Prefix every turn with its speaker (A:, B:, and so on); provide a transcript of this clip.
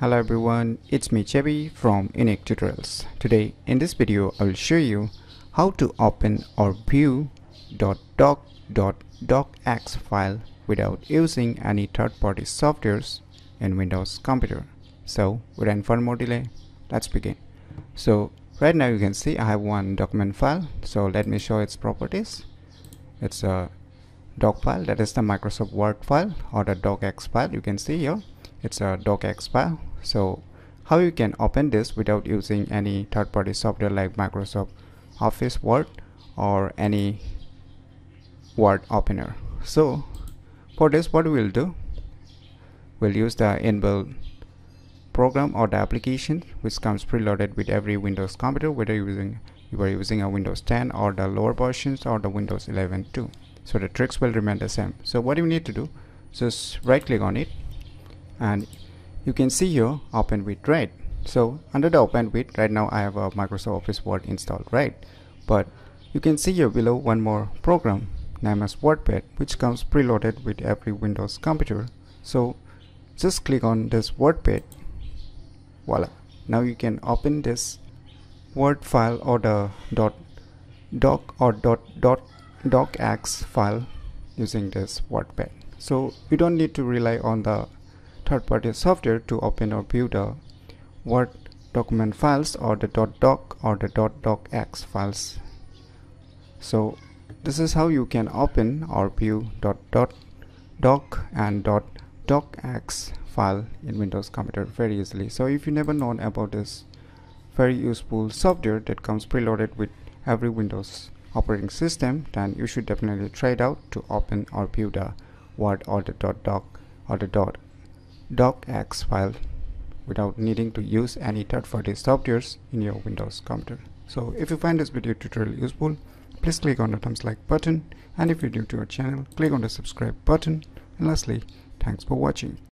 A: Hello everyone, it's me Chevy from Unique Tutorials. Today in this video I will show you how to open or view .doc.docx file without using any third-party softwares in Windows computer. So without further more delay, let's begin. So right now you can see I have one document file. So let me show its properties. It's a doc file that is the Microsoft Word file or the docx file you can see here it's a docx file so how you can open this without using any third-party software like Microsoft Office Word or any Word opener? So for this what we'll do we'll use the inbuilt program or the application which comes preloaded with every Windows computer whether using you are using a Windows 10 or the lower versions or the Windows 11 too. So the tricks will remain the same. So what you need to do just right click on it and you can see here open with right so under the open with right now I have a Microsoft Office Word installed right? But you can see here below one more program named as WordPad which comes preloaded with every Windows computer. So just click on this WordPad. Voila. Now you can open this Word file or the dot doc or dot dot docx file using this WordPad. So you don't need to rely on the third-party software to open or view the Word document files or the .doc or the .docx files. So this is how you can open or view .doc and .docx file in Windows computer very easily. So if you never known about this very useful software that comes preloaded with every Windows operating system then you should definitely try it out to open or view the Word or the .doc or the docx file without needing to use any third-party softwares in your Windows computer. So if you find this video tutorial useful, please click on the thumbs like button and if you're new to our channel, click on the subscribe button and lastly, thanks for watching.